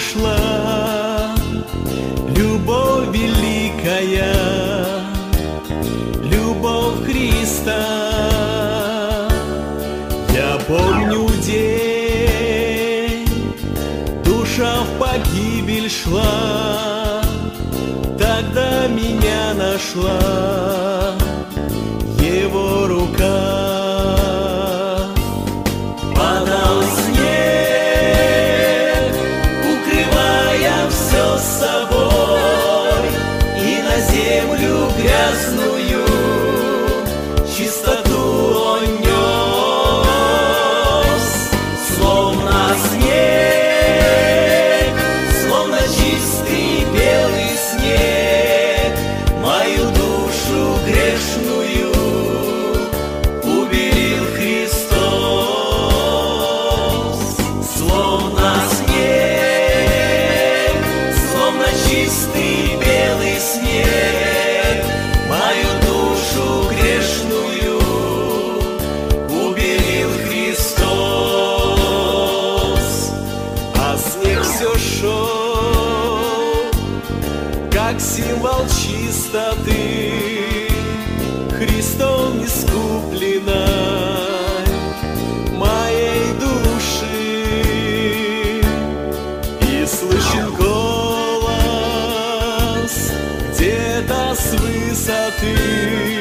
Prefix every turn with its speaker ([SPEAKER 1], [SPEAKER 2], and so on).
[SPEAKER 1] нашла любовь великая, любовь Христа. Я помню день, душа в погибель шла, тогда меня нашла чистый белый снег, мою душу грешную уберил Христос, а снег все шел, как символ чистоты. sa terre.